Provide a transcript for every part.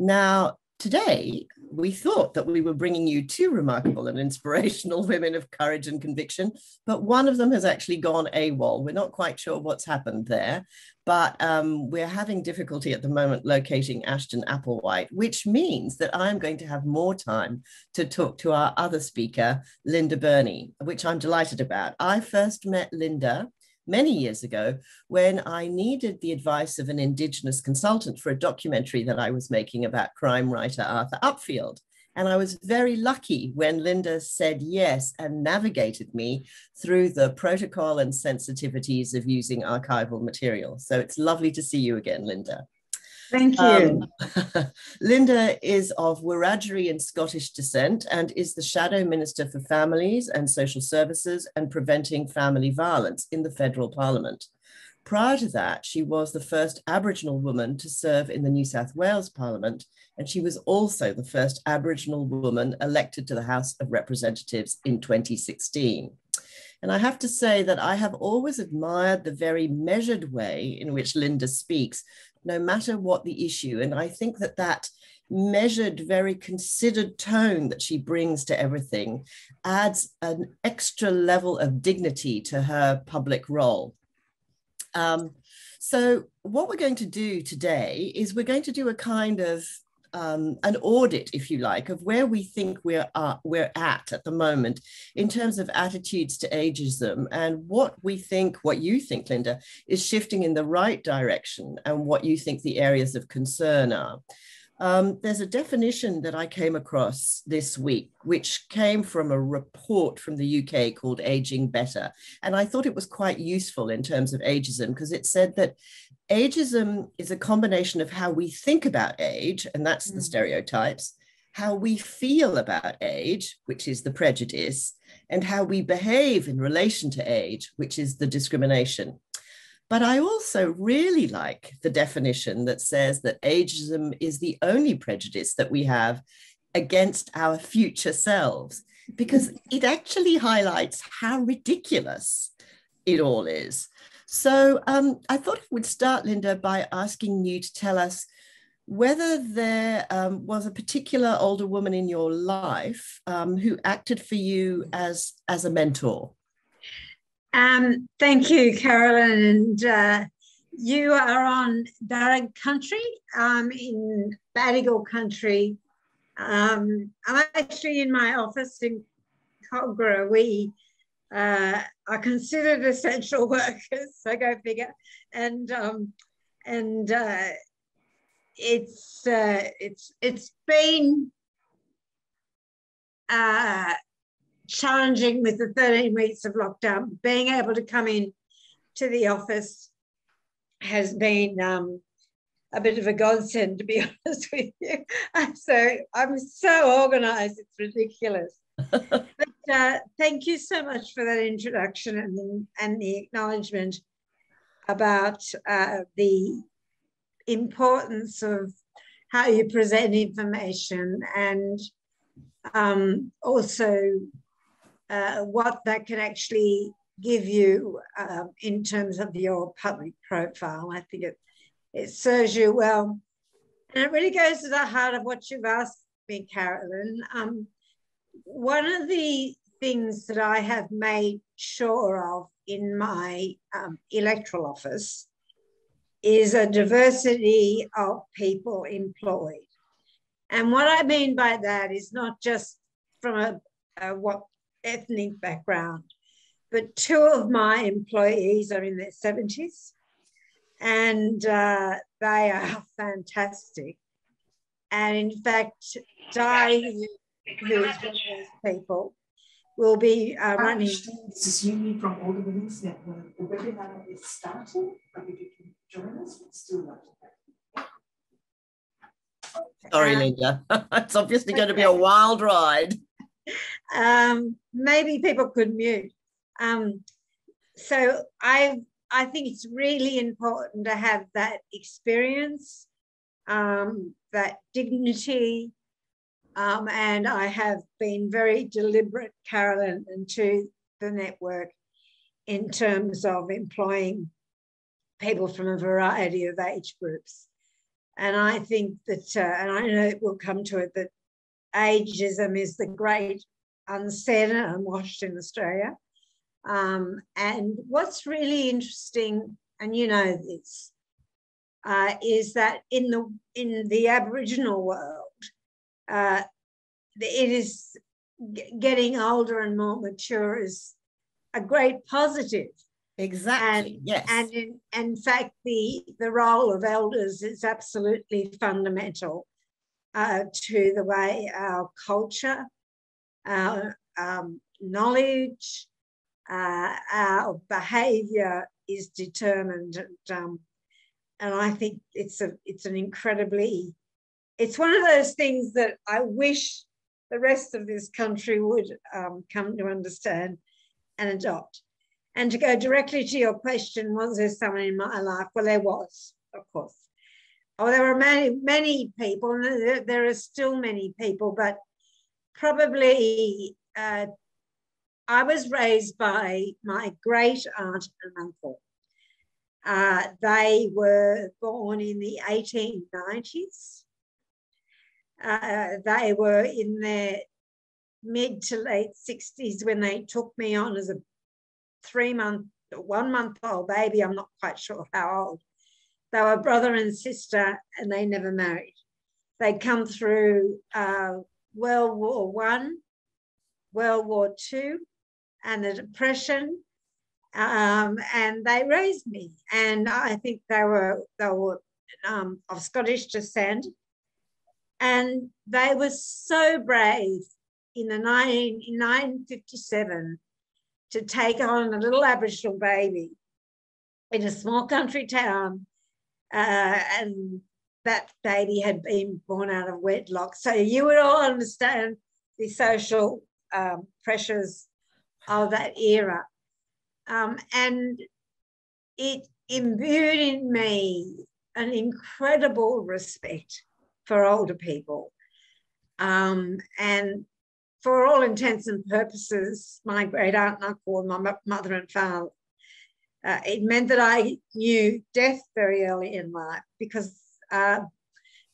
Now, today, we thought that we were bringing you two remarkable and inspirational women of courage and conviction, but one of them has actually gone AWOL. We're not quite sure what's happened there, but um, we're having difficulty at the moment locating Ashton Applewhite, which means that I'm going to have more time to talk to our other speaker, Linda Burney, which I'm delighted about. I first met Linda many years ago when I needed the advice of an Indigenous consultant for a documentary that I was making about crime writer Arthur Upfield. And I was very lucky when Linda said yes and navigated me through the protocol and sensitivities of using archival material. So it's lovely to see you again, Linda. Thank you. Um, Linda is of Wiradjuri and Scottish descent and is the Shadow Minister for Families and Social Services and Preventing Family Violence in the Federal Parliament. Prior to that, she was the first Aboriginal woman to serve in the New South Wales Parliament, and she was also the first Aboriginal woman elected to the House of Representatives in 2016. And I have to say that I have always admired the very measured way in which Linda speaks, no matter what the issue. And I think that that measured, very considered tone that she brings to everything adds an extra level of dignity to her public role. Um, so, what we're going to do today is we're going to do a kind of um, an audit, if you like, of where we think we're uh, we're at at the moment in terms of attitudes to ageism and what we think, what you think, Linda, is shifting in the right direction, and what you think the areas of concern are. Um, there's a definition that I came across this week, which came from a report from the UK called Aging Better. And I thought it was quite useful in terms of ageism because it said that ageism is a combination of how we think about age, and that's mm. the stereotypes, how we feel about age, which is the prejudice, and how we behave in relation to age, which is the discrimination. But I also really like the definition that says that ageism is the only prejudice that we have against our future selves, because it actually highlights how ridiculous it all is. So um, I thought I would start, Linda, by asking you to tell us whether there um, was a particular older woman in your life um, who acted for you as, as a mentor. Um, thank you, Carolyn. And uh, you are on Darug country um, in Badigal country. Um, I'm actually in my office in Kogarah. We uh, are considered essential workers, so go figure. And um, and uh, it's uh, it's it's been uh, challenging with the 13 weeks of lockdown. Being able to come in to the office has been um, a bit of a godsend, to be honest with you. So I'm so organized, it's ridiculous. uh, thank you so much for that introduction and, and the acknowledgement about uh, the importance of how you present information and um, also uh, what that can actually give you uh, in terms of your public profile. I think it, it serves you well. And it really goes to the heart of what you've asked me, Carolyn. Um, one of the things that I have made sure of in my um, electoral office is a diversity of people employed. And what I mean by that is not just from a, a what ethnic background, but two of my employees are in their 70s and uh, they are fantastic. And in fact, Di, who is one of those people, will be uh, running. This is Yumi from Older Women's Network. The webinar is starting, but if you can join us, we'd still love to Sorry, Linda. it's obviously going to be a wild ride um, maybe people could mute. Um, so I I think it's really important to have that experience, um, that dignity, um, and I have been very deliberate, Carolyn, and to the network in terms of employing people from a variety of age groups. And I think that, uh, and I know we'll come to it, that ageism is the great unsaid and unwashed in Australia. Um, and what's really interesting, and you know this, uh, is that in the in the Aboriginal world, uh, it is getting older and more mature is a great positive. Exactly. And, yes. And in, in fact, the, the role of elders is absolutely fundamental uh, to the way our culture, our um, knowledge, uh, our behaviour is determined. And, um, and I think it's a it's an incredibly it's one of those things that I wish the rest of this country would um, come to understand and adopt. And to go directly to your question, was there someone in my life? Well, there was, of course. Oh, there were many, many people, and there, are still many people, but probably uh, I was raised by my great aunt and uncle. Uh, they were born in the 1890s. Uh, they were in their mid to late 60s when they took me on as a three month, one month old baby. I'm not quite sure how old. They were brother and sister, and they never married. They'd come through uh, World War One, World War Two, and the Depression, um, and they raised me. And I think they were they were um, of Scottish descent, and they were so brave in the 19, in 1957 to take on a little Aboriginal baby in a small country town. Uh, and that baby had been born out of wedlock. So you would all understand the social um, pressures of that era. Um, and it imbued in me an incredible respect for older people. Um, and for all intents and purposes, my great aunt and uncle, my mother and father, uh, it meant that I knew death very early in life because uh,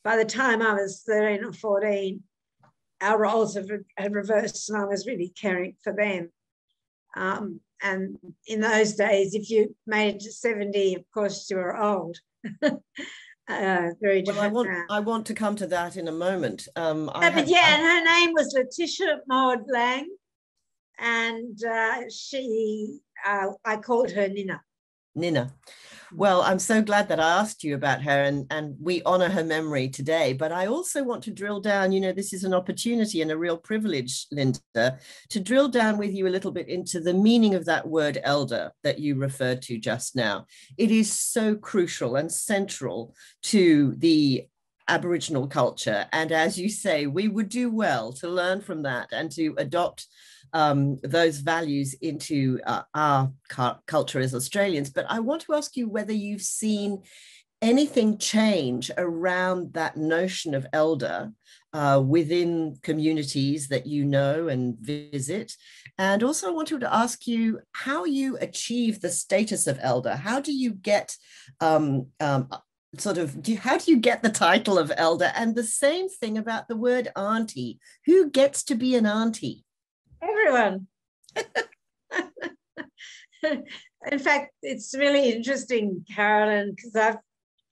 by the time I was 13 or 14, our roles have, had reversed and I was really caring for them. Um, and in those days, if you made it to 70, of course, you were old. uh, very. Well, I want. I want to come to that in a moment. Um, yeah, but yeah, I, and her name was Letitia Maud Lang, and uh, she uh, I called her Nina. Nina. Hmm. Well, I'm so glad that I asked you about her and, and we honor her memory today. But I also want to drill down, you know, this is an opportunity and a real privilege, Linda, to drill down with you a little bit into the meaning of that word elder that you referred to just now. It is so crucial and central to the Aboriginal culture. And as you say, we would do well to learn from that and to adopt um, those values into uh, our cu- culture as Australians. But I want to ask you whether you've seen anything change around that notion of elder uh, within communities that you know and visit. And also, I wanted to ask you how you achieve the status of elder. How do you get um, um, sort of do, how do you get the title of elder and the same thing about the word auntie who gets to be an auntie everyone in fact it's really interesting carolyn because i've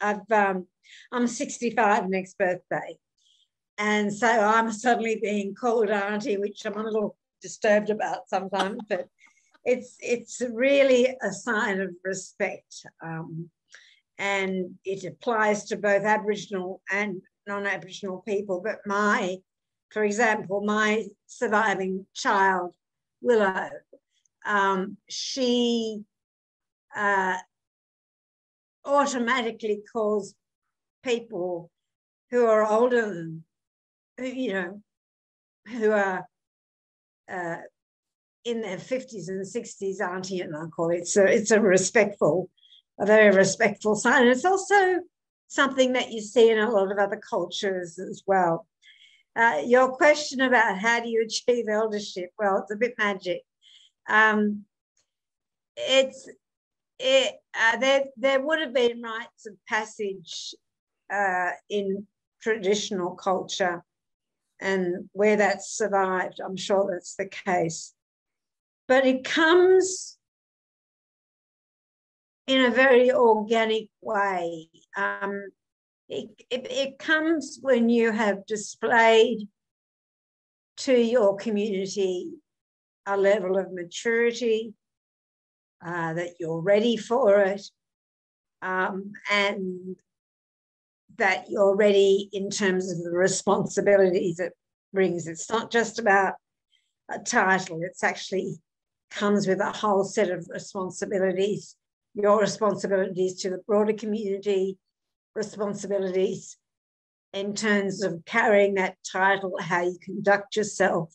i've um, i'm 65 next birthday and so i'm suddenly being called auntie which i'm a little disturbed about sometimes but it's it's really a sign of respect um, and it applies to both Aboriginal and non-Aboriginal people. But my, for example, my surviving child, Willow, um, she uh, automatically calls people who are older than, who, you know, who are uh, in their 50s and 60s, auntie and uncle. It's a, it's a respectful a very respectful sign. And it's also something that you see in a lot of other cultures as well. Uh, your question about how do you achieve eldership? Well, it's a bit magic. Um, it's it, uh, there. There would have been rites of passage uh, in traditional culture and where that's survived, I'm sure that's the case. But it comes in a very organic way. Um, it, it, it comes when you have displayed to your community a level of maturity, uh, that you're ready for it, um, and that you're ready in terms of the responsibilities it brings. It's not just about a title, it's actually comes with a whole set of responsibilities your responsibilities to the broader community, responsibilities in terms of carrying that title, how you conduct yourself,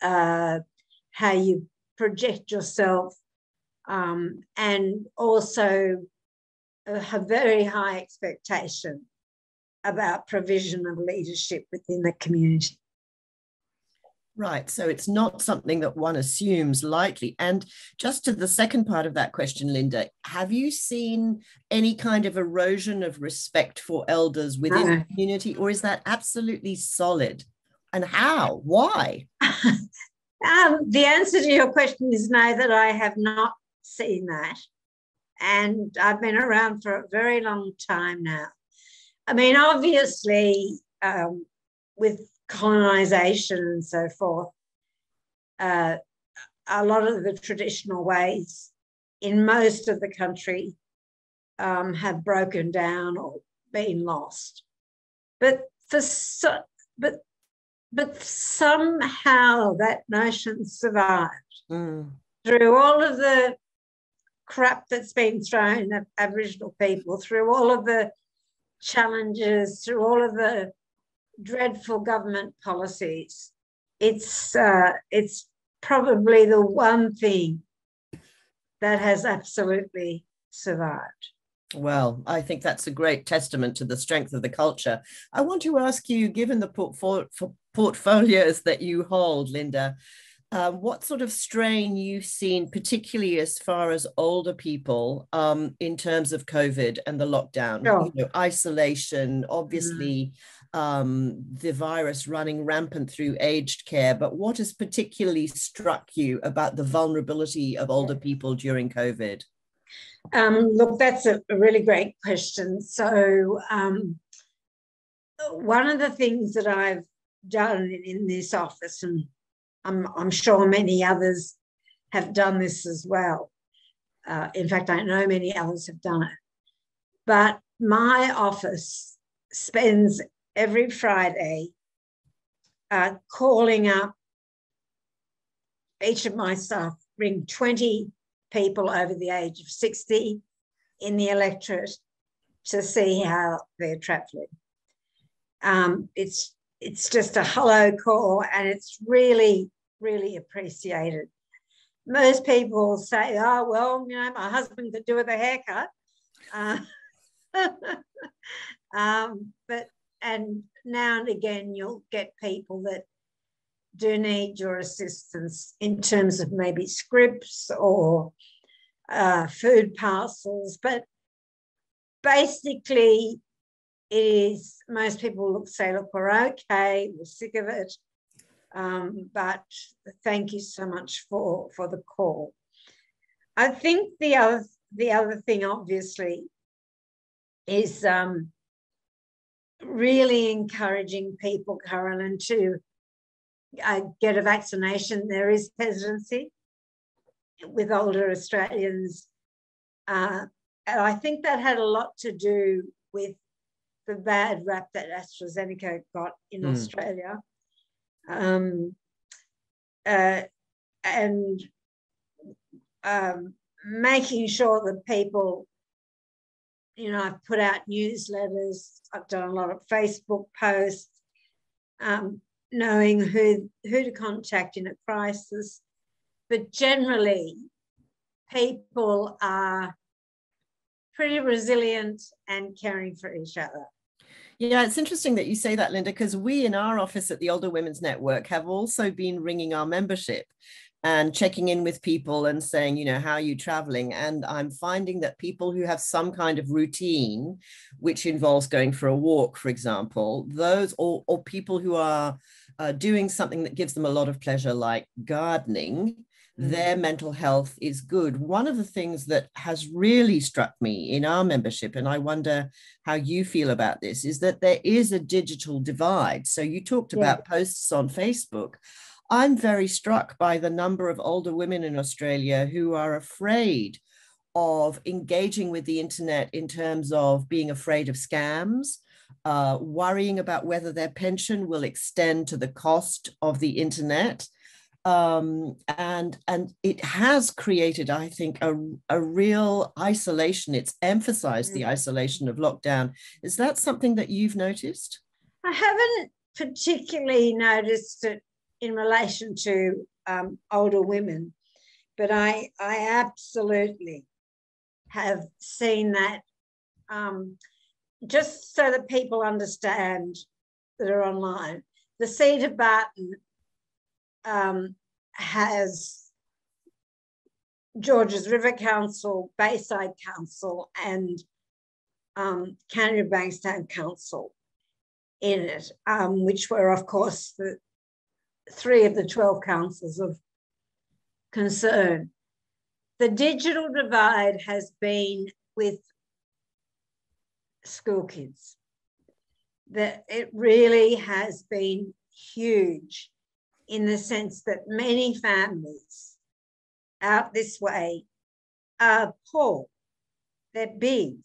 uh, how you project yourself, um, and also a very high expectation about provision of leadership within the community. Right. So it's not something that one assumes lightly. And just to the second part of that question, Linda, have you seen any kind of erosion of respect for elders within the community, or is that absolutely solid? And how? Why? um, the answer to your question is no, that I have not seen that. And I've been around for a very long time now. I mean, obviously, um, with colonization and so forth, uh, a lot of the traditional ways in most of the country um, have broken down or been lost. But for so, but but somehow that notion survived mm. through all of the crap that's been thrown at Aboriginal people, through all of the challenges, through all of the dreadful government policies, it's uh, it's probably the one thing that has absolutely survived. Well, I think that's a great testament to the strength of the culture. I want to ask you, given the portfolio, portfolios that you hold, Linda, uh, what sort of strain you've seen, particularly as far as older people, um, in terms of COVID and the lockdown, sure. you know, isolation, obviously mm. Um, the virus running rampant through aged care. But what has particularly struck you about the vulnerability of older people during COVID? Um, look, that's a really great question. So, um, one of the things that I've done in this office and I'm, I'm sure many others have done this as well. Uh, in fact, I know many others have done it. But my office spends every Friday uh, calling up each of my staff, bring 20 people over the age of 60 in the electorate to see how they're travelling. Um, it's it's just a hello call and it's really, really appreciated. Most people say, oh, well, you know, my husband could do with a haircut. Uh, um, but, and now and again, you'll get people that do need your assistance in terms of maybe scripts or uh, food parcels. But basically, it is most people look say, look, we're okay, we're sick of it. Um, but thank you so much for, for the call. I think the other the other thing, obviously, is um, really encouraging people, Carolyn, to uh, get a vaccination. There is hesitancy with older Australians. Uh, and I think that had a lot to do with the bad rap that AstraZeneca got in mm. Australia. Um, uh, and um, making sure that people, you know, I've put out newsletters, I've done a lot of Facebook posts, um, knowing who, who to contact in a crisis. But generally, people are pretty resilient and caring for each other. Yeah, it's interesting that you say that, Linda, because we in our office at the Older Women's Network have also been ringing our membership and checking in with people and saying, you know, how are you traveling? And I'm finding that people who have some kind of routine, which involves going for a walk, for example, those or, or people who are uh, doing something that gives them a lot of pleasure, like gardening, mm. their mental health is good. One of the things that has really struck me in our membership, and I wonder how you feel about this, is that there is a digital divide. So you talked yeah. about posts on Facebook. I'm very struck by the number of older women in Australia who are afraid of engaging with the internet in terms of being afraid of scams, uh, worrying about whether their pension will extend to the cost of the internet. Um, and and it has created, I think, a, a real isolation. It's emphasized the mm. isolation of lockdown. Is that something that you've noticed? I haven't particularly noticed it in relation to um, older women, but I, I absolutely have seen that um, just so that people understand that are online. The seat of Barton um, has Georges River Council, Bayside Council, and um, Bankstown Council in it, um, which were, of course, the, three of the 12 councils of concern. The digital divide has been with school kids. That it really has been huge in the sense that many families out this way are poor, they're big,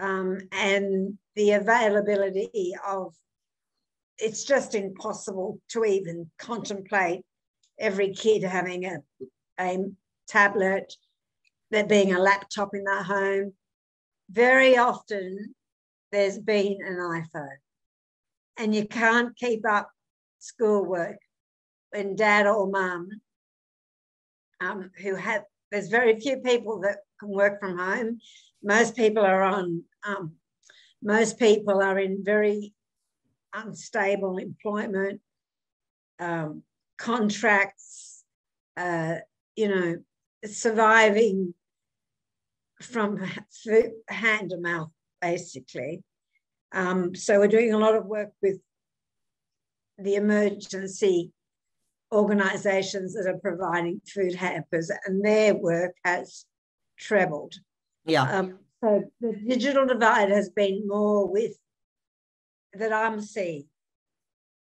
um, and the availability of it's just impossible to even contemplate every kid having a, a tablet, there being a laptop in their home. Very often there's been an iPhone, and you can't keep up schoolwork when dad or mum, um, who have, there's very few people that can work from home. Most people are on, um, most people are in very unstable employment, um, contracts, uh, you know, surviving from hand to mouth, basically. Um, so we're doing a lot of work with the emergency organisations that are providing food hampers, and their work has trebled. Yeah. Um, so the digital divide has been more with that I'm seeing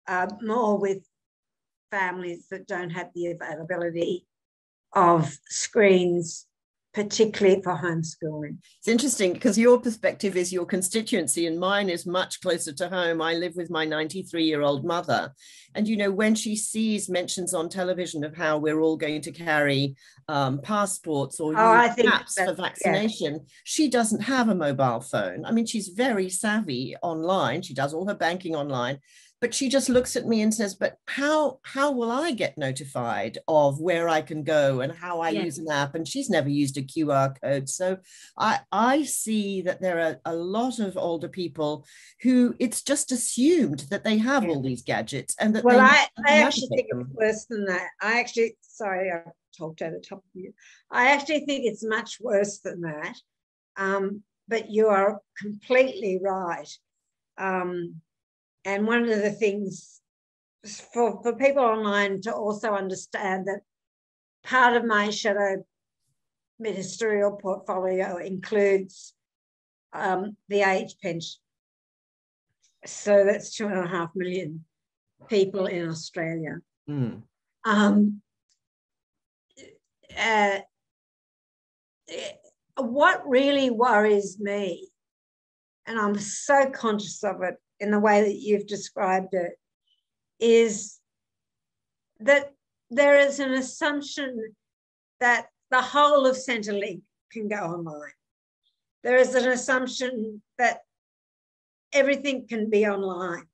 uh, more with families that don't have the availability of screens, particularly for homeschooling. It's interesting because your perspective is your constituency, and mine is much closer to home. I live with my 93 year old mother. And, you know, when she sees mentions on television of how we're all going to carry um, passports or oh, for vaccination, yeah. she doesn't have a mobile phone. I mean, she's very savvy online, she does all her banking online but she just looks at me and says but how how will i get notified of where i can go and how i use an app? And she's never used a qr code. So i i see that there are a lot of older people who it's just assumed that they have all these gadgets and that well i, I actually think them. it's worse than that. I actually sorry i talked at the top of you. I actually think it's much worse than that um, but you are completely right. Um, and one of the things for, for people online to also understand that part of my shadow ministerial portfolio includes um, the age pension. So that's two and a half million people in Australia. Mm. Um, uh, what really worries me, and I'm so conscious of it, in the way that you've described it is that there is an assumption that the whole of Centrelink can go online. There is an assumption that everything can be online.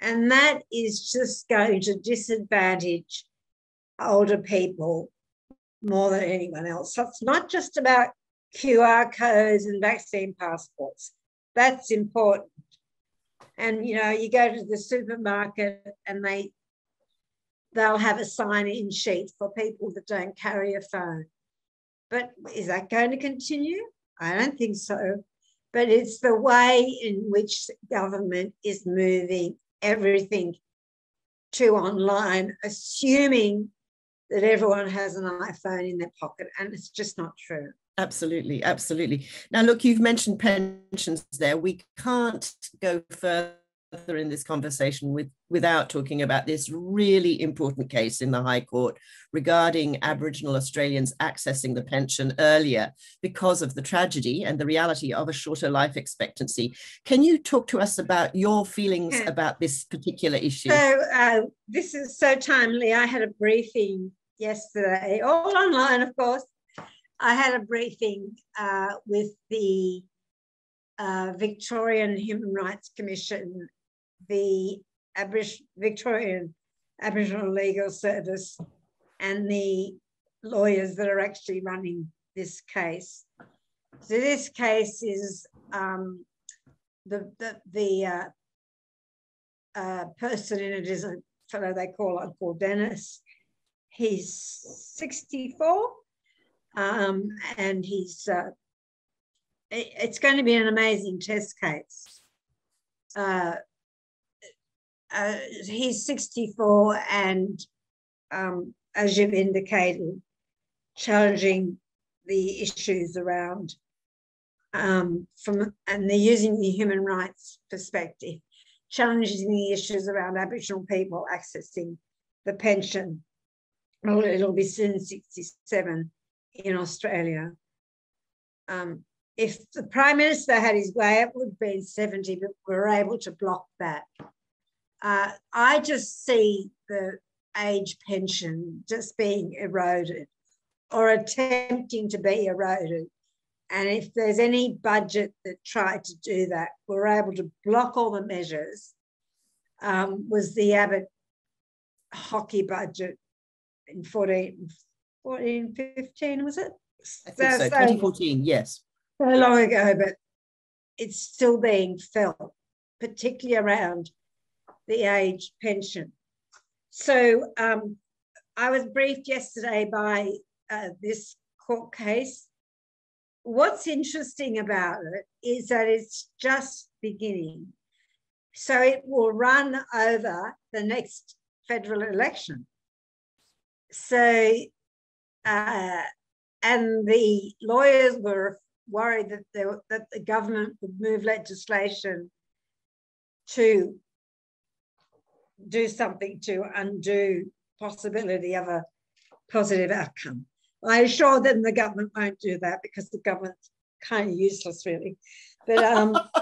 And that is just going to disadvantage older people more than anyone else. So it's not just about QR codes and vaccine passports. That's important. And you know, you go to the supermarket and they they'll have a sign-in sheet for people that don't carry a phone. But is that going to continue? I don't think so. But it's the way in which government is moving everything to online, assuming that everyone has an iPhone in their pocket, and it's just not true. Absolutely, absolutely. Now, look, you've mentioned pensions there. We can't go further in this conversation with, without talking about this really important case in the High Court regarding Aboriginal Australians accessing the pension earlier because of the tragedy and the reality of a shorter life expectancy. Can you talk to us about your feelings about this particular issue? So, uh, this is so timely. I had a briefing yesterday, all online, of course. I had a briefing uh, with the uh, Victorian Human Rights Commission the Aboriginal, Victorian Aboriginal Legal Service and the lawyers that are actually running this case. So this case is um, the the, the uh, uh, person in it is a fellow they call Uncle Dennis. He's 64 um, and he's uh, it, it's going to be an amazing test case. Uh, uh, he's 64 and um, as you've indicated, challenging the issues around um, from, and they're using the human rights perspective, challenging the issues around Aboriginal people accessing the pension. It'll be soon 67 in Australia. Um, if the Prime Minister had his way, it would have been 70, but we are able to block that. Uh, I just see the age pension just being eroded or attempting to be eroded. And if there's any budget that tried to do that, we're able to block all the measures. Um, was the Abbott Hockey budget in 14, 14 15, was it? I think so, so 2014, yes. So long ago, but it's still being felt, particularly around the age pension. So um, I was briefed yesterday by uh, this court case. What's interesting about it is that it's just beginning. So it will run over the next federal election. So, uh, and the lawyers were worried that, they, that the government would move legislation to do something to undo possibility of a positive outcome. I assure them the government won't do that because the government's kind of useless, really. But um,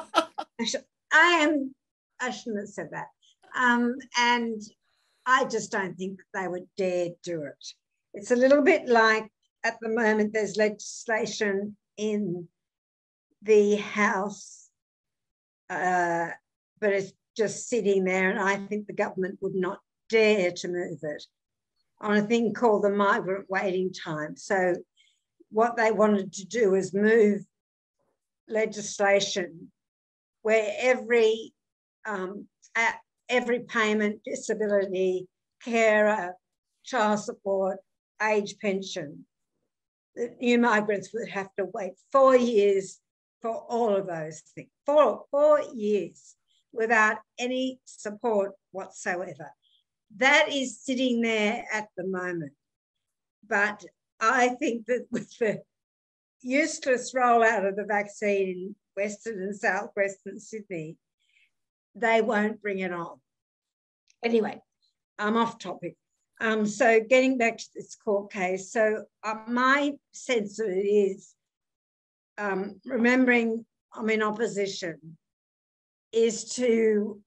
I am, I shouldn't have said that. Um, and I just don't think they would dare do it. It's a little bit like at the moment there's legislation in the House, uh, but it's just sitting there, and I think the government would not dare to move it on a thing called the migrant waiting time. So, what they wanted to do is move legislation where every um, every payment, disability, carer, child support, age pension, the new migrants would have to wait four years for all of those things. Four, four years without any support whatsoever. That is sitting there at the moment. But I think that with the useless rollout of the vaccine in Western and Southwestern Sydney, they won't bring it on. Anyway, I'm off topic. Um, so getting back to this court case, so uh, my sense of it is um, remembering I'm in opposition is to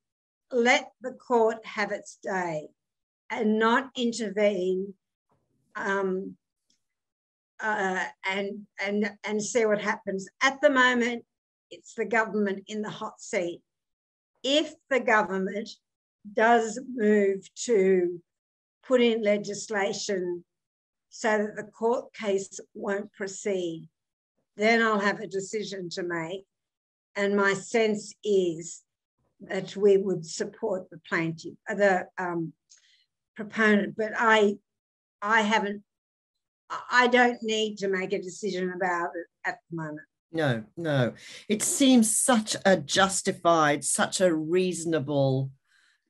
let the court have its day and not intervene um, uh, and, and, and see what happens. At the moment, it's the government in the hot seat. If the government does move to put in legislation so that the court case won't proceed, then I'll have a decision to make. And my sense is that we would support the plaintiff, uh, the um, proponent, but I I haven't I don't need to make a decision about it at the moment. No, no. It seems such a justified, such a reasonable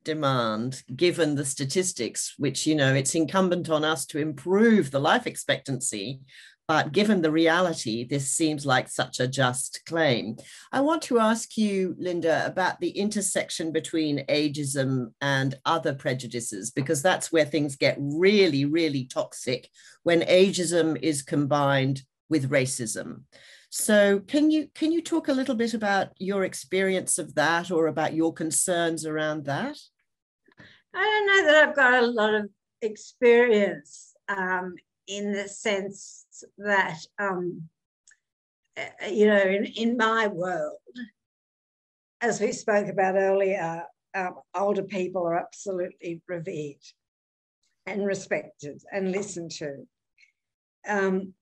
demand given the statistics, which, you know, it's incumbent on us to improve the life expectancy but given the reality, this seems like such a just claim. I want to ask you, Linda, about the intersection between ageism and other prejudices, because that's where things get really, really toxic when ageism is combined with racism. So can you can you talk a little bit about your experience of that or about your concerns around that? I don't know that I've got a lot of experience um, in the sense that, um, uh, you know, in, in my world, as we spoke about earlier, um, older people are absolutely revered and respected and listened to. Um,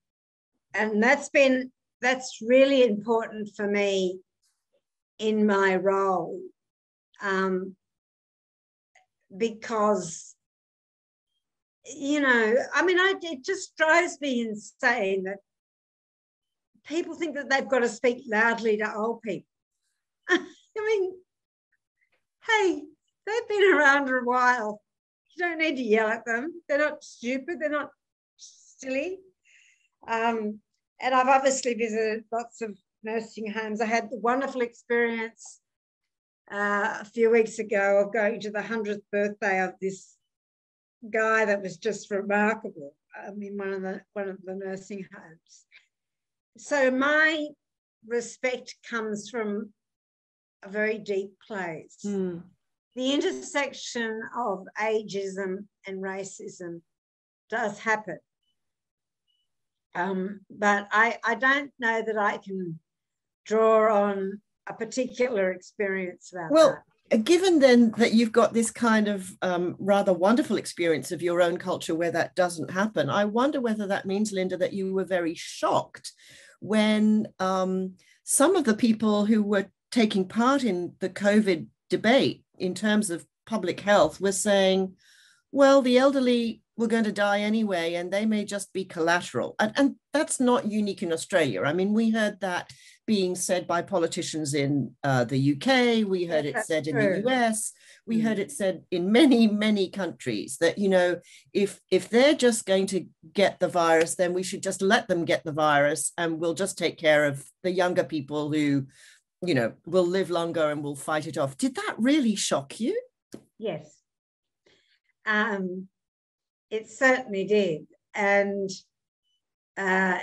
and that's been, that's really important for me in my role um, because you know, I mean, I, it just drives me insane that people think that they've got to speak loudly to old people. I mean, hey, they've been around a while. You don't need to yell at them. They're not stupid. They're not silly. Um, and I've obviously visited lots of nursing homes. I had the wonderful experience uh, a few weeks ago of going to the 100th birthday of this guy that was just remarkable um, in one of the one of the nursing homes. So my respect comes from a very deep place. Mm. The intersection of ageism and racism does happen. Um, but I, I don't know that I can draw on a particular experience about well, that? given then that you've got this kind of um, rather wonderful experience of your own culture where that doesn't happen, I wonder whether that means, Linda, that you were very shocked when um, some of the people who were taking part in the COVID debate in terms of public health were saying, well, the elderly were going to die anyway, and they may just be collateral. And, and that's not unique in Australia. I mean, we heard that being said by politicians in uh, the UK, we heard it said in the US, we heard it said in many, many countries that, you know, if, if they're just going to get the virus, then we should just let them get the virus and we'll just take care of the younger people who, you know, will live longer and will fight it off. Did that really shock you? Yes. Um, it certainly did. And uh,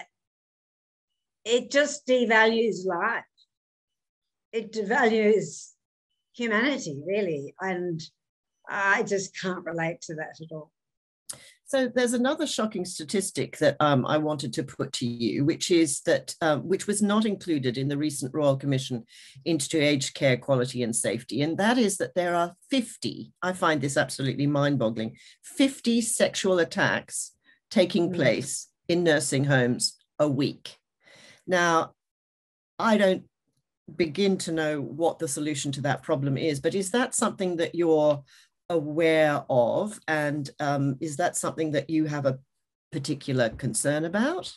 it just devalues life. It devalues humanity, really. And I just can't relate to that at all. So there's another shocking statistic that um, I wanted to put to you, which is that um, which was not included in the recent Royal Commission into Aged Care Quality and Safety, and that is that there are 50. I find this absolutely mind-boggling. 50 sexual attacks taking mm. place in nursing homes a week. Now, I don't begin to know what the solution to that problem is, but is that something that you're aware of? And um, is that something that you have a particular concern about?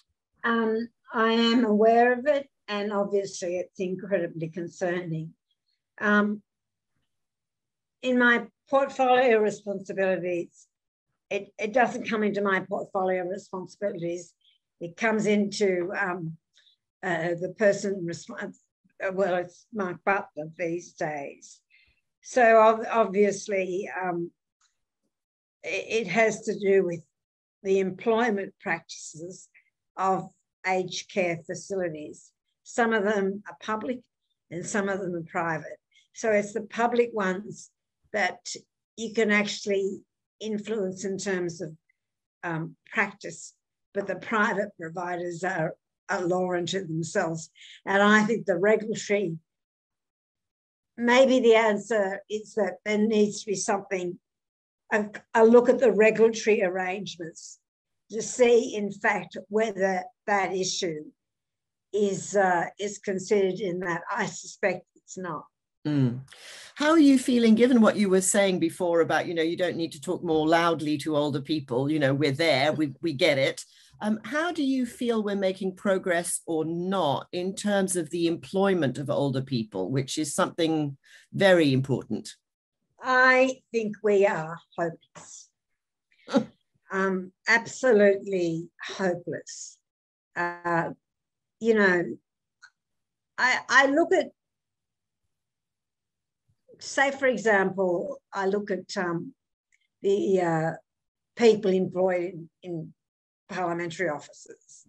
Um, I am aware of it, and obviously it's incredibly concerning. Um, in my portfolio responsibilities, it, it doesn't come into my portfolio responsibilities. It comes into um, uh, the person responsible, uh, well, it's Mark Butler these days. So obviously, um, it has to do with the employment practices of aged care facilities. Some of them are public and some of them are private. So it's the public ones that you can actually influence in terms of um, practice, but the private providers are a law unto themselves. And I think the regulatory, maybe the answer is that there needs to be something, a, a look at the regulatory arrangements to see, in fact, whether that issue is uh, is considered in that. I suspect it's not. Mm. How are you feeling given what you were saying before about, you know, you don't need to talk more loudly to older people, you know, we're there, we, we get it. Um, how do you feel we're making progress or not in terms of the employment of older people, which is something very important? I think we are hopeless. um, absolutely hopeless. Uh, you know, I, I look at, say, for example, I look at um, the uh, people employed in, in parliamentary offices.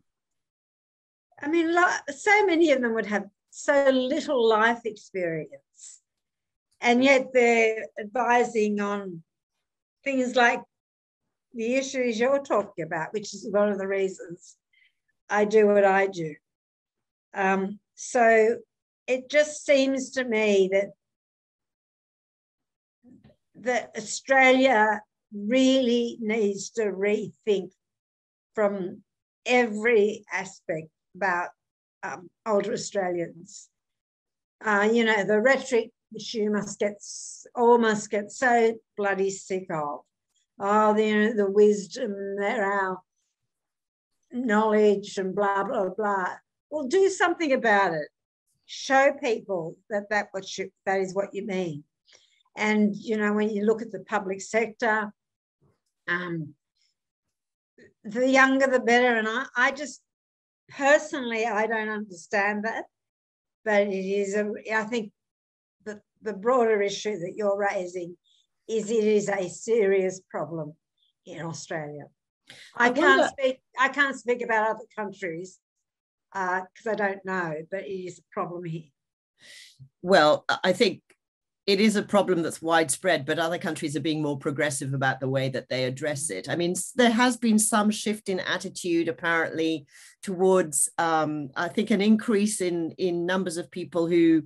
I mean, so many of them would have so little life experience, and yet they're advising on things like the issues you're talking about, which is one of the reasons I do what I do. Um, so it just seems to me that that Australia really needs to rethink from every aspect about um, older Australians. Uh, you know, the rhetoric which you must get almost get so bloody sick of. Oh, the, the wisdom, our knowledge and blah, blah, blah. Well, do something about it. Show people that that, what you, that is what you mean. And, you know, when you look at the public sector, um, the younger the better. And I, I just personally, I don't understand that. But it is, a, I think the, the broader issue that you're raising is it is a serious problem in Australia. I, I can't wonder, speak. I can't speak about other countries because uh, I don't know, but it is a problem here. Well, I think it is a problem that's widespread, but other countries are being more progressive about the way that they address it. I mean, there has been some shift in attitude, apparently, towards um, I think an increase in in numbers of people who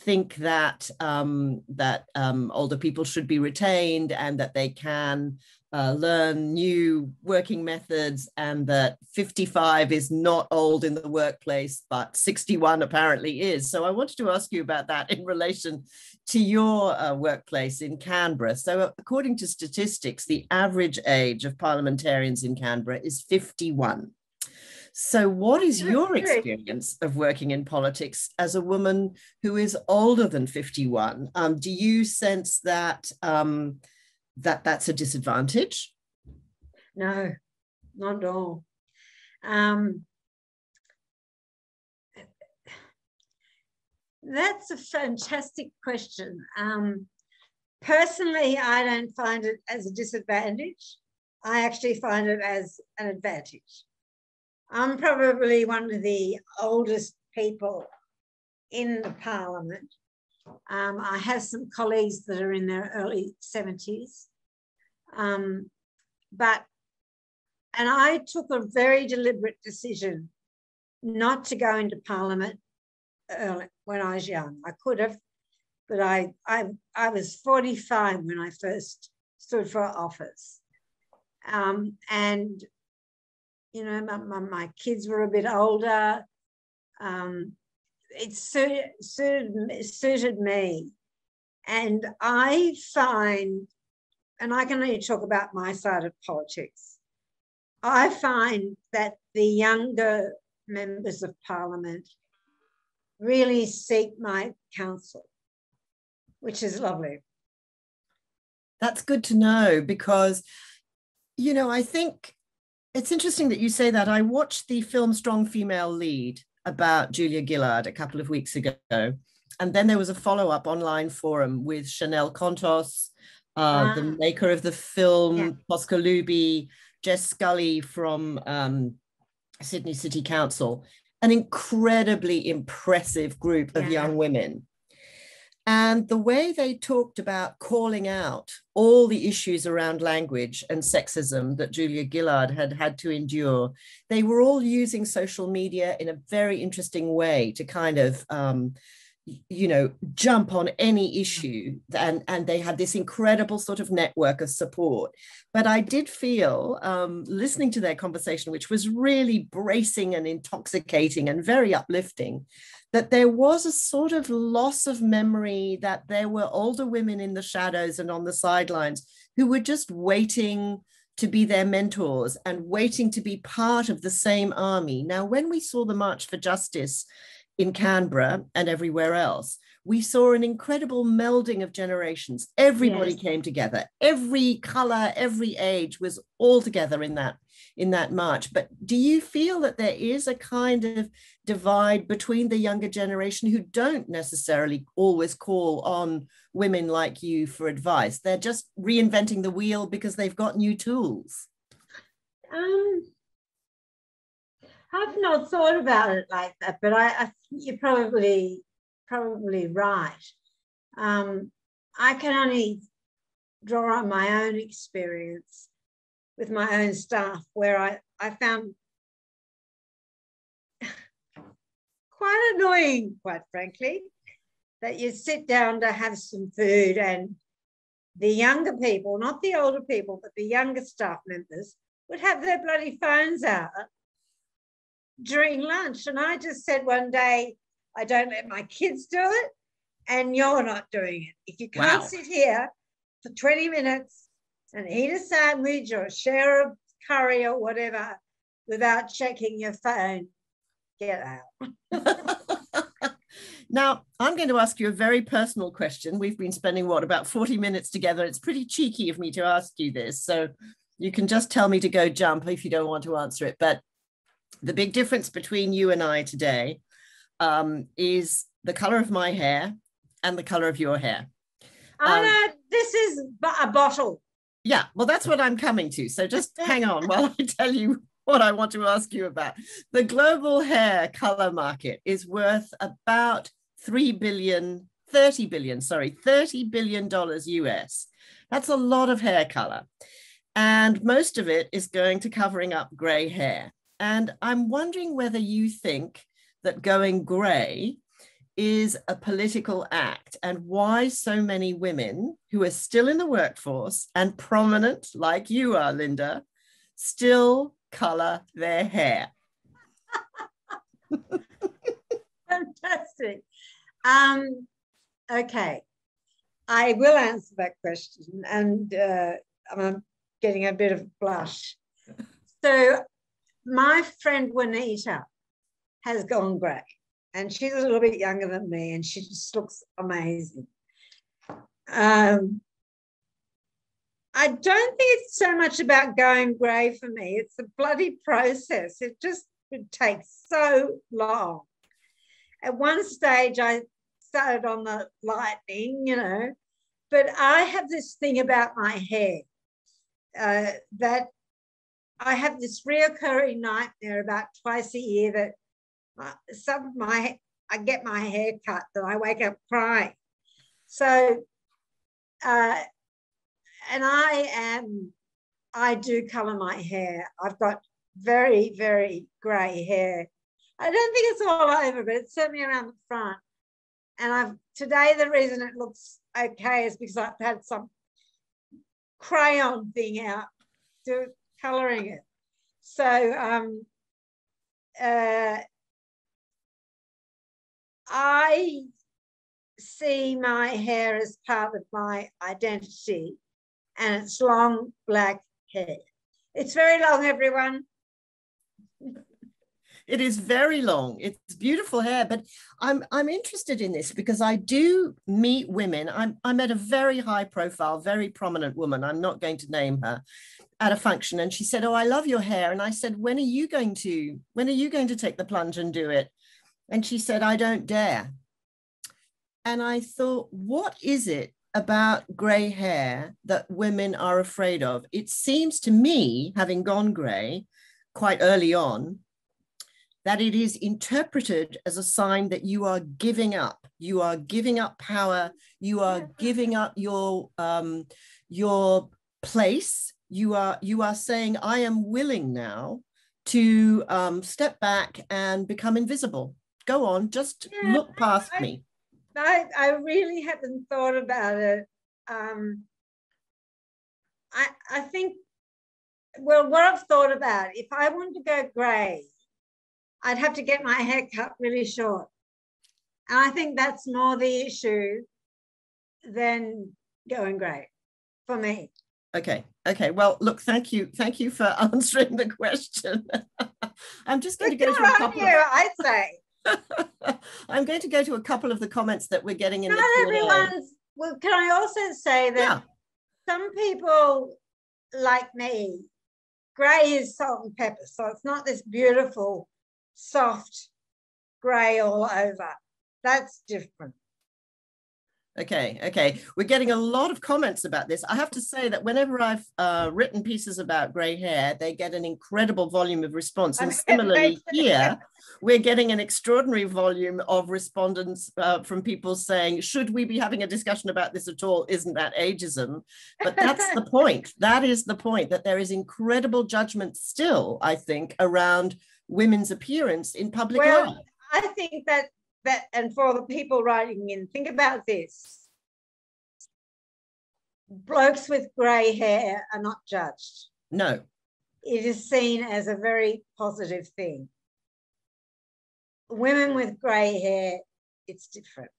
think that um, that um, older people should be retained and that they can uh, learn new working methods and that 55 is not old in the workplace, but 61 apparently is. So I wanted to ask you about that in relation to your uh, workplace in Canberra. So according to statistics, the average age of parliamentarians in Canberra is 51. So, what is your experience of working in politics as a woman who is older than 51? Um, do you sense that um, that that's a disadvantage? No, not at all. Um, that's a fantastic question. Um, personally, I don't find it as a disadvantage. I actually find it as an advantage. I'm probably one of the oldest people in the parliament. Um, I have some colleagues that are in their early 70s. Um, but, and I took a very deliberate decision not to go into parliament early, when I was young. I could have, but I, I, I was 45 when I first stood for office. Um, and, you know, my, my, my, kids were a bit older. Um, it suited, suited, suited me. And I find, and I can only talk about my side of politics, I find that the younger members of parliament really seek my counsel, which is lovely. That's good to know because, you know, I think it's interesting that you say that. I watched the film Strong Female Lead about Julia Gillard a couple of weeks ago. And then there was a follow up online forum with Chanel Contos, uh, ah. the maker of the film, yeah. Looby, Jess Scully from um, Sydney City Council, an incredibly impressive group of yeah. young women. And the way they talked about calling out all the issues around language and sexism that Julia Gillard had had to endure, they were all using social media in a very interesting way to kind of um, you know jump on any issue. And and they had this incredible sort of network of support. But i did feel um, listening to their conversation which was really bracing and intoxicating and very uplifting that there was a sort of loss of memory that there were older women in the shadows and on the sidelines who were just waiting to be their mentors and waiting to be part of the same army. Now when we saw the march for justice in Canberra and everywhere else, we saw an incredible melding of generations. Everybody yes. came together. Every color, every age was all together in that in that march. But do you feel that there is a kind of divide between the younger generation who don't necessarily always call on women like you for advice? They're just reinventing the wheel because they've got new tools. Um, I've not thought about it like that, but I, I think you're probably probably right. Um, I can only draw on my own experience with my own staff, where I, I found quite annoying, quite frankly, that you sit down to have some food and the younger people, not the older people, but the younger staff members would have their bloody phones out during lunch. And I just said one day, I don't let my kids do it, and you're not doing it. If you can't wow. sit here for 20 minutes and eat a sandwich or share a curry or whatever without checking your phone, get out. now, I'm going to ask you a very personal question. We've been spending what about 40 minutes together. It's pretty cheeky of me to ask you this. So you can just tell me to go jump if you don't want to answer it. But the big difference between you and I today um, is the color of my hair and the color of your hair. Anna, um, this is a bottle. Yeah, well, that's what I'm coming to. So just hang on while I tell you what I want to ask you about. The global hair color market is worth about 3 billion, 30 billion, sorry, 30 billion dollars US. That's a lot of hair color. And most of it is going to covering up gray hair. And I'm wondering whether you think that going grey is a political act and why so many women who are still in the workforce and prominent, like you are, Linda, still colour their hair. Fantastic. Um, okay, I will answer that question, and uh, I'm getting a bit of blush. So my friend Juanita has gone grey and she's a little bit younger than me and she just looks amazing. Um, I don't think it's so much about going grey for me. It's a bloody process. It just it takes so long. At one stage, I started on the lightning, you know, but I have this thing about my hair uh, that I have this reoccurring nightmare about twice a year that some of my I get my hair cut that I wake up crying. So, uh, and I am, I do color my hair. I've got very, very gray hair. I don't think it's all over, but it's certainly around the front. And I've today the reason it looks okay is because I've had some crayon thing out to coloring it. So um, uh, I see my hair as part of my identity and it's long black hair. It's very long, everyone. It is very long. It's beautiful hair, but I'm I'm interested in this because I do meet women. I'm I met a very high profile, very prominent woman. I'm not going to name her, at a function and she said, "Oh, I love your hair." And I said, "When are you going to when are you going to take the plunge and do it?" And she said, "I don't dare." And I thought, what is it about gray hair that women are afraid of? It seems to me, having gone gray quite early on, that it is interpreted as a sign that you are giving up. You are giving up power. You are giving up your um, your place you are you are saying i am willing now to um, step back and become invisible go on just yeah, look past I, me I, I really haven't thought about it. Um, I, I think, well, what I've thought about, if I wanted to go grey, I'd have to get my hair cut really short. And I think that's more the issue than going grey for me. Okay. Okay. Well, look, thank you. Thank you for answering the question. I'm just going to go to a couple. You, of... I'd say. I'm going to go to a couple of the comments that we're getting in Not the everyone's. Well, can I also say that yeah. some people like me, grey is salt and pepper, so it's not this beautiful, soft grey all over. That's different. Okay, okay. We're getting a lot of comments about this. I have to say that whenever I've uh, written pieces about grey hair, they get an incredible volume of response. And similarly here, we're getting an extraordinary volume of respondents uh, from people saying, should we be having a discussion about this at all? Isn't that ageism? But that's the point. That is the point, that there is incredible judgment still, I think, around women's appearance in public well, life. I think that that and for the people writing in, think about this. Blokes with grey hair are not judged. No. It is seen as a very positive thing. Women with grey hair, it's different.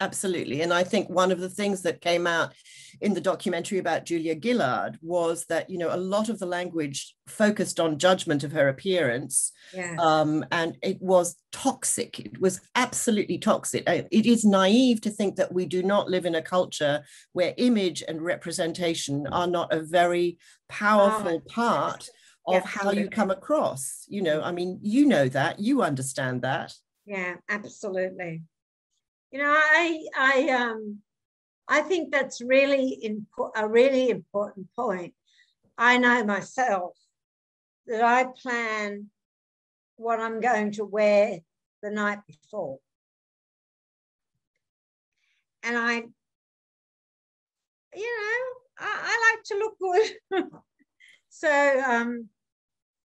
Absolutely. And I think one of the things that came out in the documentary about Julia Gillard was that, you know, a lot of the language focused on judgment of her appearance. Yeah. Um, and it was toxic. It was absolutely toxic. It is naive to think that we do not live in a culture where image and representation are not a very powerful oh, part of how you come across. You know, I mean, you know that, you understand that. Yeah, absolutely. You know, I I um I think that's really impo- a really important point. I know myself that I plan what I'm going to wear the night before. And I, you know, I, I like to look good. so um,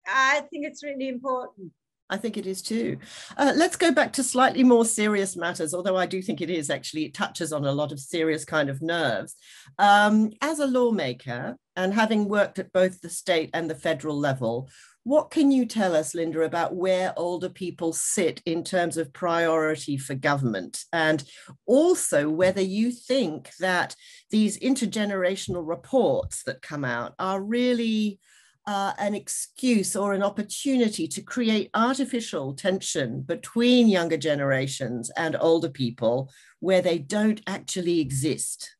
I think it's really important. I think it is too. Uh, let's go back to slightly more serious matters, although I do think it is actually, it touches on a lot of serious kind of nerves. Um, as a lawmaker and having worked at both the state and the federal level, what can you tell us, Linda, about where older people sit in terms of priority for government? And also whether you think that these intergenerational reports that come out are really uh, an excuse or an opportunity to create artificial tension between younger generations and older people where they don't actually exist?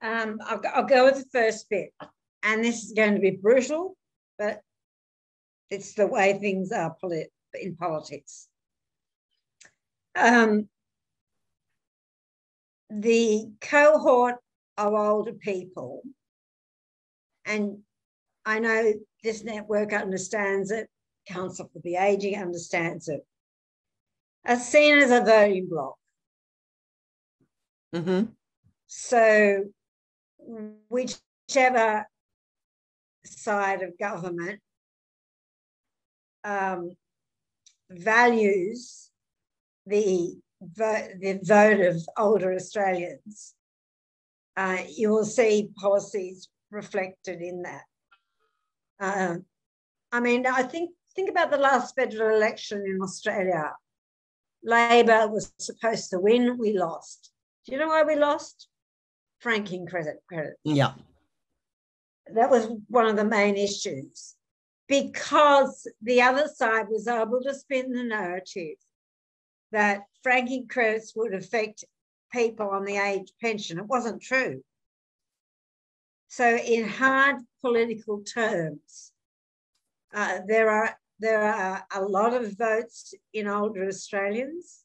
Um, I'll, I'll go with the first bit. And this is going to be brutal, but it's the way things are polit- in politics. Um, the cohort of older people, and I know this network understands it, Council for the Aging understands it, are seen as a voting block. Mm-hmm. So, whichever side of government um, values the vote, the vote of older Australians, uh, you will see policies reflected in that. Uh, I mean, I think think about the last federal election in Australia. Labor was supposed to win, we lost. Do you know why we lost? Franking credit credit. Yeah. That was one of the main issues because the other side was able to spin the narrative that franking credits would affect people on the age pension. It wasn't true. So, in hard political terms, uh, there are there are a lot of votes in older Australians,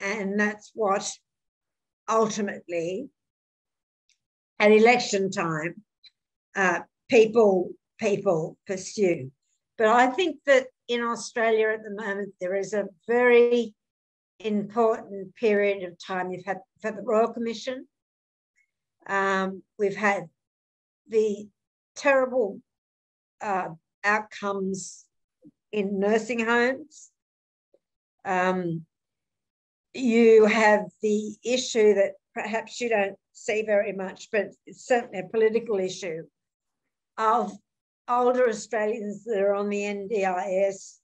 and that's what ultimately, at election time, uh, people people pursue. But I think that in Australia at the moment there is a very important period of time. You've had for the Royal Commission, um, we've had the terrible uh, outcomes in nursing homes. Um, you have the issue that perhaps you don't see very much, but it's certainly a political issue of older Australians that are on the NDIS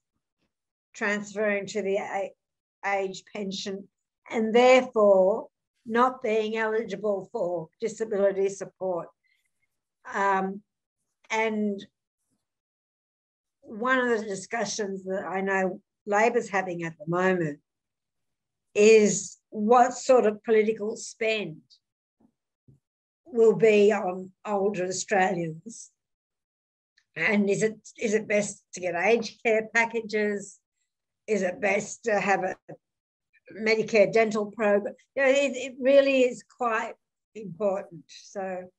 transferring to the age pension and therefore not being eligible for disability support. Um, and one of the discussions that I know Labor's having at the moment is what sort of political spend will be on older Australians. And is it is it best to get aged care packages? Is it best to have a Medicare dental program? You know, it, it really is quite important. So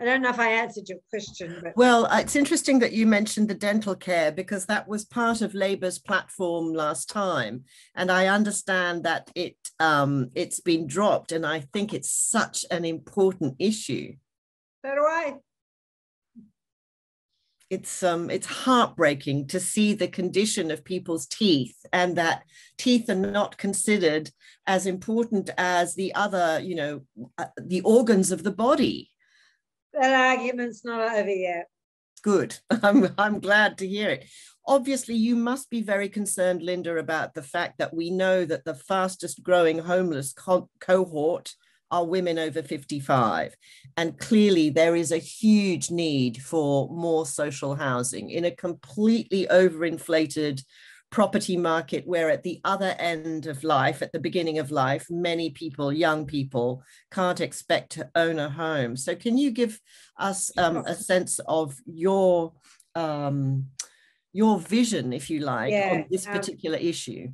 I don't know if I answered your question. But. Well, uh, it's interesting that you mentioned the dental care because that was part of Labor's platform last time, and I understand that it um, it's been dropped, and I think it's such an important issue. So do I. It's um it's heartbreaking to see the condition of people's teeth and that teeth are not considered as important as the other you know uh, the organs of the body that argument's not over yet. Good. I'm, I'm glad to hear it. Obviously, you must be very concerned, Linda, about the fact that we know that the fastest growing homeless co- cohort are women over 55. And clearly, there is a huge need for more social housing in a completely overinflated property market where at the other end of life at the beginning of life many people young people can't expect to own a home. So can you give us um, a sense of your um, your vision if you like yeah, on this um, particular um, issue?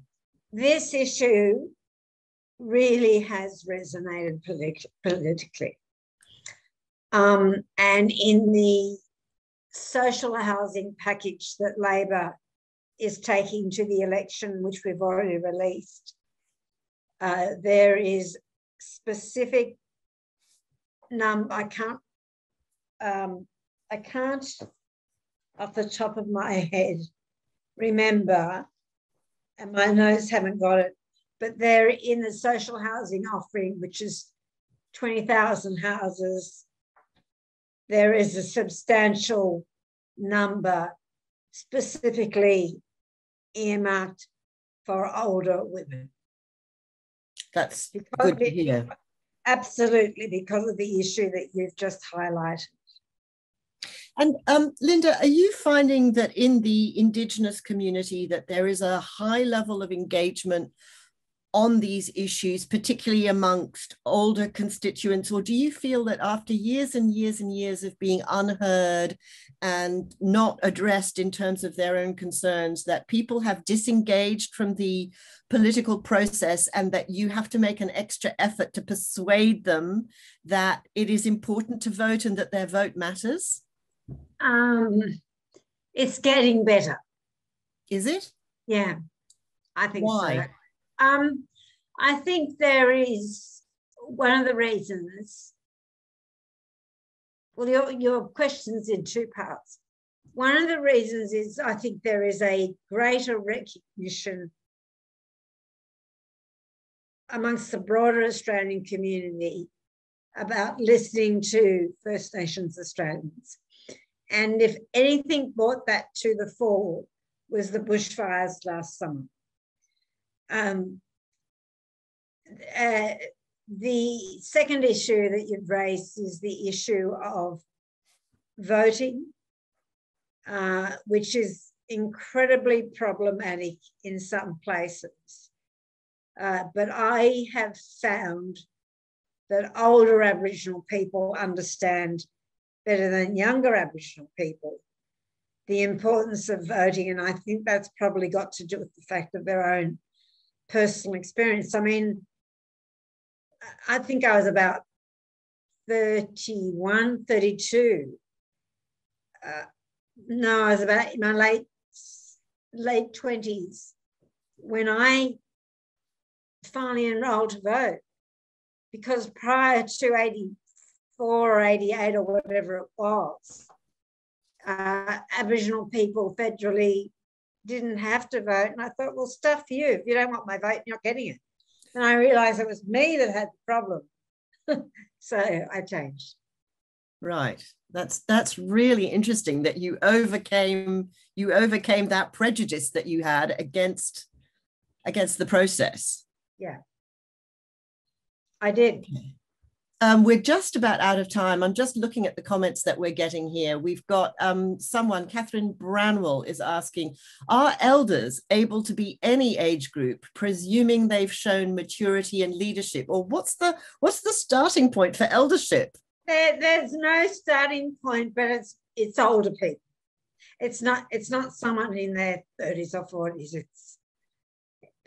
this issue really has resonated politi- politically um, and in the social housing package that labor is taking to the election, which we've already released. Uh, there is specific num. I can't. Um, I can't, off the top of my head, remember, and my notes haven't got it. But they're in the social housing offering, which is twenty thousand houses. There is a substantial number specifically earmarked for older women. That's because good to hear. Absolutely, because of the issue that you've just highlighted. And um, Linda, are you finding that in the Indigenous community that there is a high level of engagement on these issues, particularly amongst older constituents? Or do you feel that after years and years and years of being unheard and not addressed in terms of their own concerns, that people have disengaged from the political process and that you have to make an extra effort to persuade them that it is important to vote and that their vote matters? Um, it's getting better. Is it? Yeah, I think Why? so. Um, I think there is one of the reasons. Well, your, your question's in two parts. One of the reasons is I think there is a greater recognition amongst the broader Australian community about listening to First Nations Australians. And if anything brought that to the fore was the bushfires last summer. Um, uh, the second issue that you've raised is the issue of voting, uh, which is incredibly problematic in some places. Uh, but I have found that older Aboriginal people understand better than younger Aboriginal people the importance of voting. And I think that's probably got to do with the fact of their own personal experience. I mean, I think I was about 31, 32. Uh, no, I was about in my late late 20s when I finally enrolled to vote. Because prior to 84 or 88 or whatever it was, uh, Aboriginal people federally didn't have to vote. And I thought, well, stuff you. If you don't want my vote, you're not getting it. And I realized it was me that had the problem. so I changed. Right. That's that's really interesting that you overcame you overcame that prejudice that you had against against the process. Yeah. I did. Okay. Um, we're just about out of time. I'm just looking at the comments that we're getting here. We've got um, someone, Catherine Branwell, is asking Are elders able to be any age group, presuming they've shown maturity and leadership? Or what's the what's the starting point for eldership? There, there's no starting point, but it's it's older people. It's not it's not someone in their 30s or 40s. It's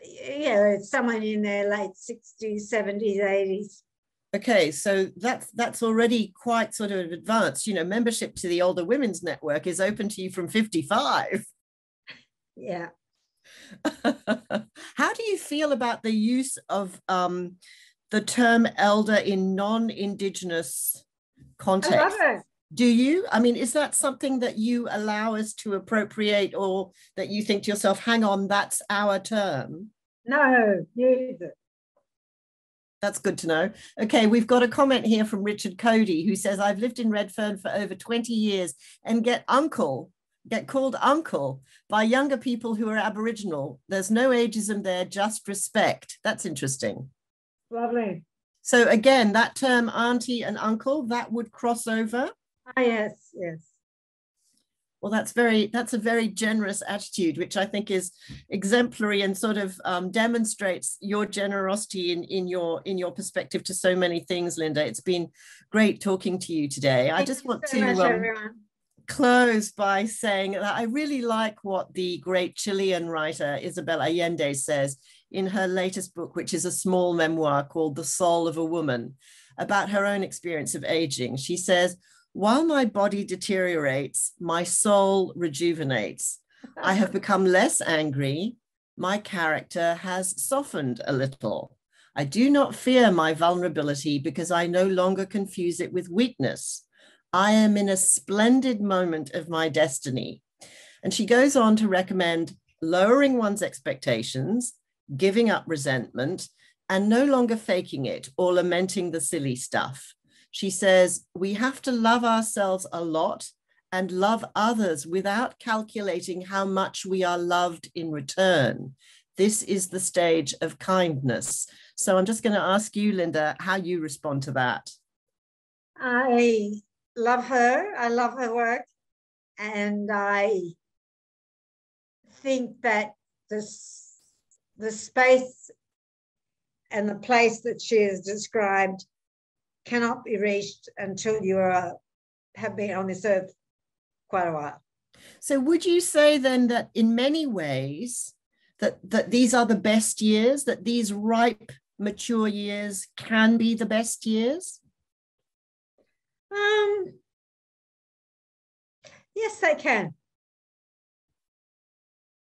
yeah, it's someone in their late 60s, 70s, 80s Okay, so that's that's already quite sort of advanced. You know, membership to the Older Women's Network is open to you from 55. Yeah. How do you feel about the use of um, the term elder in non-Indigenous context? Do you? I mean, is that something that you allow us to appropriate or that you think to yourself, hang on, that's our term? No, use it. That's good to know. Okay, we've got a comment here from Richard Cody who says, I've lived in Redfern for over 20 years and get uncle, get called uncle by younger people who are Aboriginal. There's no ageism there, just respect. That's interesting. Lovely. So again, that term auntie and uncle, that would cross over. Ah, yes, yes well that's very that's a very generous attitude which i think is exemplary and sort of um, demonstrates your generosity in in your in your perspective to so many things linda. It's been great talking to you today. Thank i just want so to um, close by saying that i really like what the great chilean writer isabel allende says in her latest book which is a small memoir called the soul of a woman about her own experience of aging. She says while my body deteriorates, my soul rejuvenates. I have become less angry. My character has softened a little. I do not fear my vulnerability because I no longer confuse it with weakness. I am in a splendid moment of my destiny. And she goes on to recommend lowering one's expectations, giving up resentment, and no longer faking it or lamenting the silly stuff. She says, We have to love ourselves a lot and love others without calculating how much we are loved in return. This is the stage of kindness. So I'm just going to ask you, Linda, how you respond to that. I love her. I love her work. And I think that this, the space and the place that she has described cannot be reached until you are, have been on this earth quite a while. So would you say then that in many ways that, that these are the best years, that these ripe, mature years can be the best years? Um, yes, they can.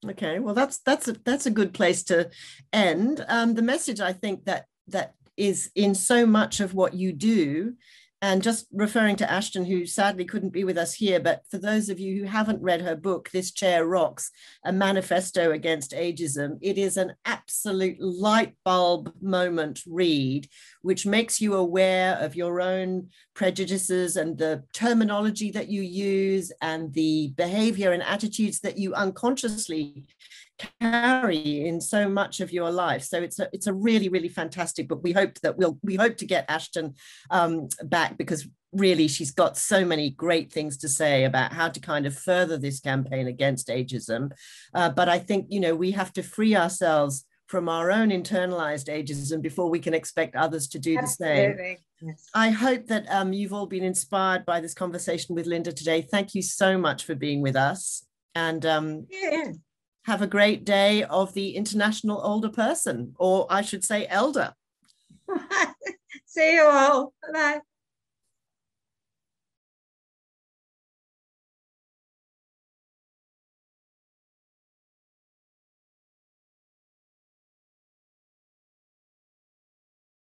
Okay, well, that's that's a, that's a good place to end. Um, the message I think that that is in so much of what you do. And just referring to Ashton, who sadly couldn't be with us here, but for those of you who haven't read her book, This Chair Rocks, a manifesto against ageism, it is an absolute light bulb moment read, which makes you aware of your own prejudices and the terminology that you use and the behavior and attitudes that you unconsciously carry in so much of your life. So it's a it's a really really fantastic book. We hope that we'll we hope to get Ashton um, back because really she's got so many great things to say about how to kind of further this campaign against ageism. Uh, but I think you know we have to free ourselves from our own internalized ageism before we can expect others to do Absolutely. the same. Yes. I hope that um, you've all been inspired by this conversation with Linda today. Thank you so much for being with us. And um, yeah have a great day of the International Older Person, or I should say, elder. See you all. Bye.